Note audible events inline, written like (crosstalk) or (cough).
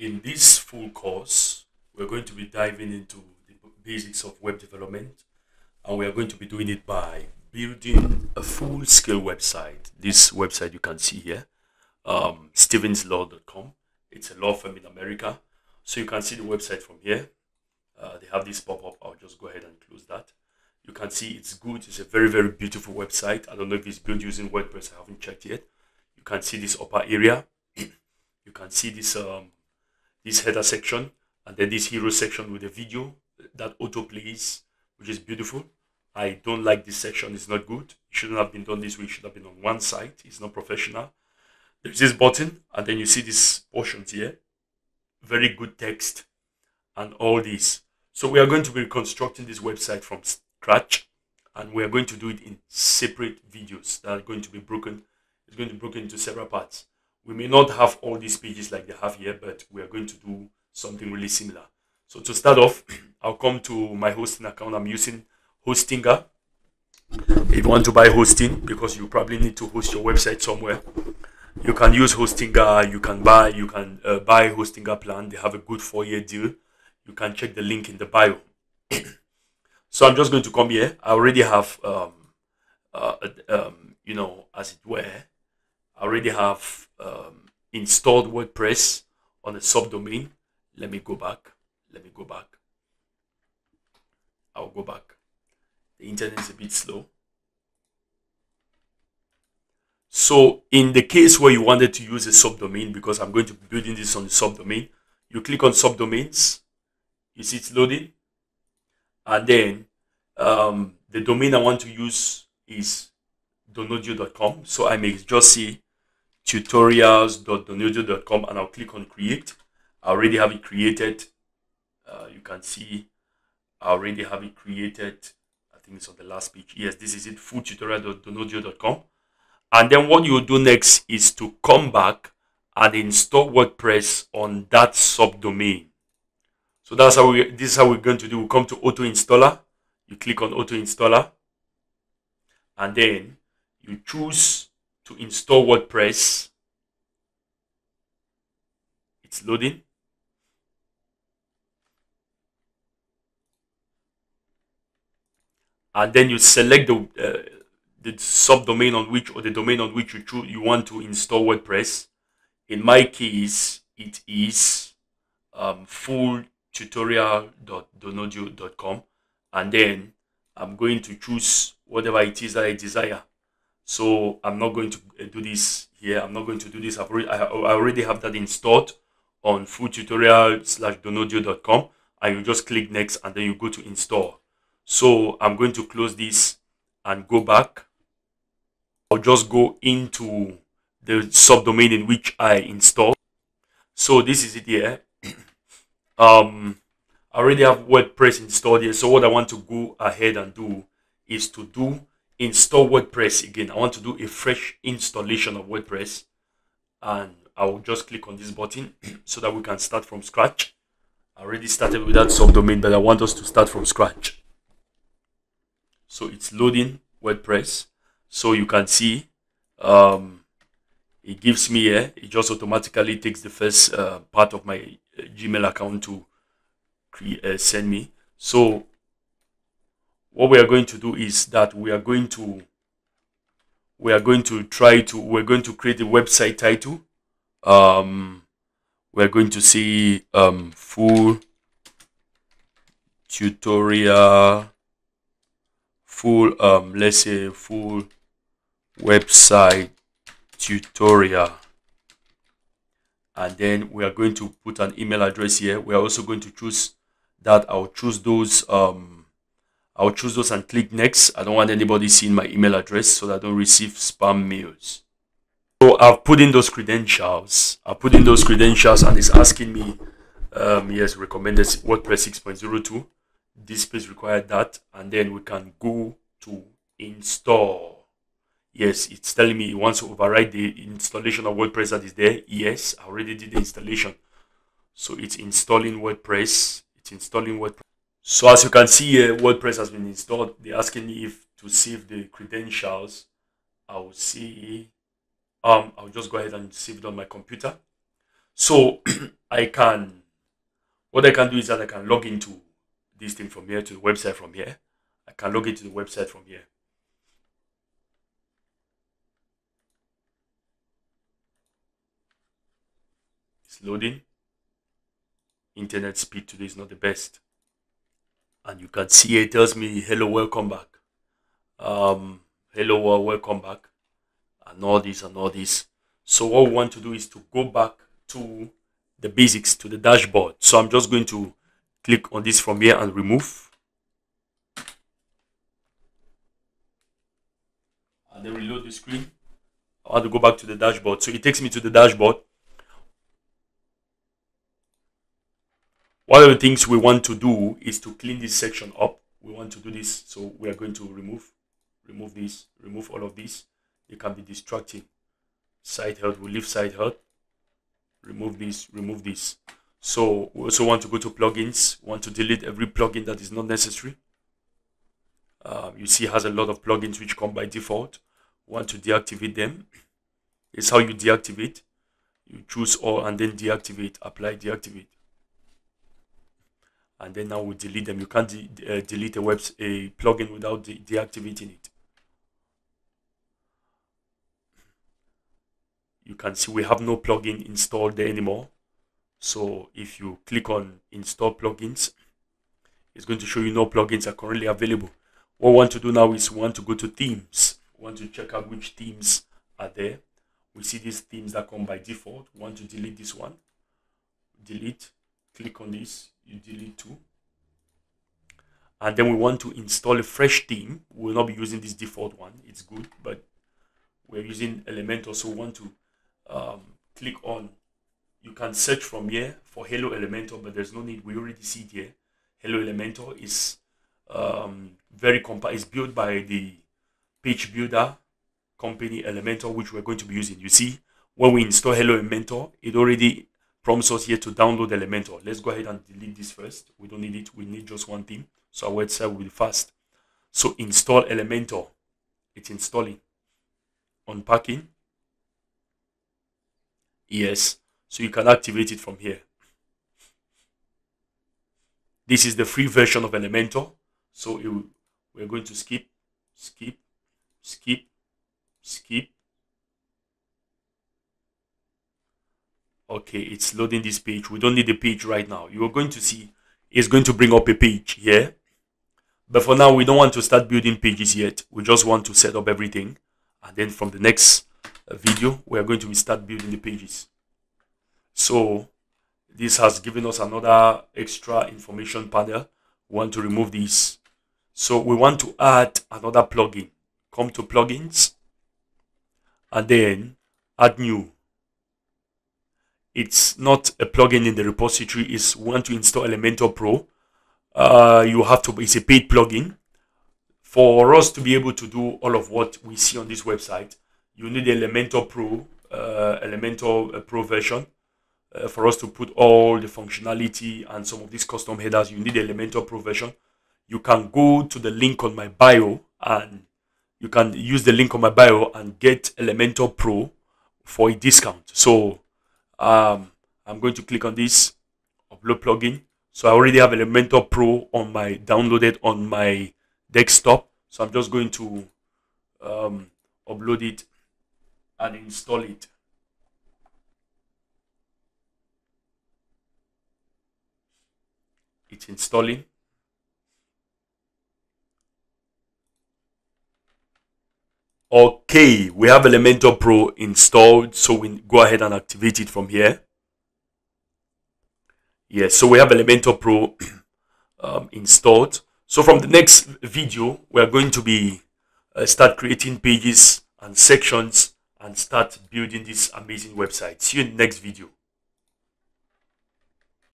in this full course, we're going to be diving into the basics of web development and we are going to be doing it by building a full scale website. This website you can see here, um, stevenslaw.com. It's a law firm in America. So you can see the website from here. Uh, they have this pop up. I'll just go ahead and close that. You can see it's good. It's a very, very beautiful website. I don't know if it's built using WordPress. I haven't checked yet. You can see this upper area. (clears throat) you can see this um, this header section and then this hero section with a video that auto plays, which is beautiful. I don't like this section. It's not good. It shouldn't have been done this way. It should have been on one side. It's not professional. There's this button, and then you see these portions here. Very good text and all this. So we are going to be reconstructing this website from scratch, and we are going to do it in separate videos that are going to be broken. It's going to be broken into several parts. We may not have all these pages like they have here, but we are going to do something really similar. So to start off, (clears throat) I'll come to my hosting account. I'm using Hostinger. If you want to buy hosting, because you probably need to host your website somewhere, you can use Hostinger. You can buy you can uh, buy Hostinger plan. They have a good four year deal. You can check the link in the bio. (clears throat) so I'm just going to come here. I already have um, uh, um, you know as it were, already have um, installed WordPress on a subdomain. Let me go back. Let me go back. I'll go back. The internet is a bit slow. So in the case where you wanted to use a subdomain, because I'm going to be building this on the subdomain, you click on subdomains, you see it's loading, and then um, the domain I want to use is donodio.com. So I may just see tutorials.donodio.com and I'll click on create. I already have it created. Uh, you can see I already have it created I think it's on the last page. Yes, this is it, fulltutorial.donodio.com. And then what you do next is to come back and install WordPress on that subdomain. So that's how we, this is how we're going to do. We'll come to auto installer. You click on auto installer. And then you choose to install WordPress. It's loading. and then you select the uh, the subdomain on which or the domain on which you choose you want to install WordPress. In my case, it is um, full tutorial.donodio.com and then I'm going to choose whatever it is that I desire. So I'm not going to uh, do this here. I'm not going to do this. I've already, I already have that installed on full tutorial slash donodio.com and you just click next and then you go to install. So I'm going to close this and go back. I'll just go into the subdomain in which I installed. So this is it here. (coughs) um, I already have WordPress installed here. So what I want to go ahead and do is to do install WordPress again. I want to do a fresh installation of WordPress and I will just click on this button (clears throat) so that we can start from scratch. I already started with that subdomain, but I want us to start from scratch so it's loading WordPress so you can see um, it gives me here it just automatically takes the first uh, part of my uh, Gmail account to uh, send me so what we are going to do is that we are going to we are going to try to we're going to create a website title. Um, we're going to see um, full tutorial full um let's say full website tutorial. And then we are going to put an email address here. We are also going to choose that i'll choose those um i'll choose those and click next. I don't want anybody seeing my email address so that i don't receive spam mails. So i've put in those credentials. I put in those credentials and it's asking me um yes recommended wordpress 6.02 this page required that and then we can go to install. Yes it's telling me it wants to override the installation of wordpress that is there. Yes i already did the installation. So it's installing wordpress. It's installing wordpress so as you can see here wordpress has been installed they're asking me if to save the credentials i'll see um i'll just go ahead and save it on my computer So (clears throat) I can, what I can do is that I can log into this thing from here to the website from here. I can log into the website from here. It's loading. Internet speed today is not the best. And you can see it tells me, hello, welcome back. Um, hello, world, welcome back. And all this and all this. So what we want to do is to go back to the basics, to the dashboard. So I'm just going to click on this from here and remove. And then reload the screen. I want to go back to the dashboard. So it takes me to the dashboard. One of the things we want to do is to clean this section up. We want to do this. So we are going to remove, remove this, remove all of this. It can be distracting. Site health, we leave site health. Remove this, remove this. So we also want to go to plugins. We want to delete every plugin that is not necessary. Um, you see has a lot of plugins which come by default. We want to deactivate them. It's how you deactivate. You choose all and then deactivate, apply, deactivate and then now we delete them. You can't de uh, delete a web a plugin without de deactivating it. You can see we have no plugin installed there anymore. So if you click on install plugins, it's going to show you no plugins are currently available. What we want to do now is we want to go to themes. We want to check out which themes are there. We see these themes that come by default. We want to delete this one. Delete. Click on this you delete two and then we want to install a fresh theme we will not be using this default one. It's good but we're using elementor so we want to um, click on. You can search from here for hello elementor but there's no need. We already see it here. Hello elementor is um, very compa is built by the page builder company elementor which we're going to be using. You see when we install hello elementor it already prompts us here to download Elementor. Let's go ahead and delete this first. We don't need it. We need just one theme. So our website will be fast. So install Elementor. It's installing. Unpacking. Yes. So you can activate it from here. This is the free version of Elementor. So we're going to skip, skip, skip, skip, okay it's loading this page. We don't need the page right now. You're going to see it's going to bring up a page here but for now we don't want to start building pages yet. We just want to set up everything. And then from the next uh, video we are going to start building the pages. So this has given us another extra information panel. We want to remove this. So we want to add another plugin. Come to plugins. And then add new it's not a plugin in the repository. It's want to install Elementor Pro. Uh, you have to. It's a paid plugin. For us to be able to do all of what we see on this website, you need Elementor Pro, uh, Elementor uh, Pro version. Uh, for us to put all the functionality and some of these custom headers, you need Elementor Pro version. You can go to the link on my bio and you can use the link on my bio and get Elementor Pro for a discount. So um, I'm going to click on this upload plugin. So I already have Elementor Pro on my downloaded on my desktop. So I'm just going to um, upload it and install it. It's installing. Okay, we have Elementor Pro installed, so we go ahead and activate it from here. Yes, so we have Elementor Pro (clears throat) um, installed. So from the next video, we are going to be uh, start creating pages and sections and start building this amazing website. See you in the next video.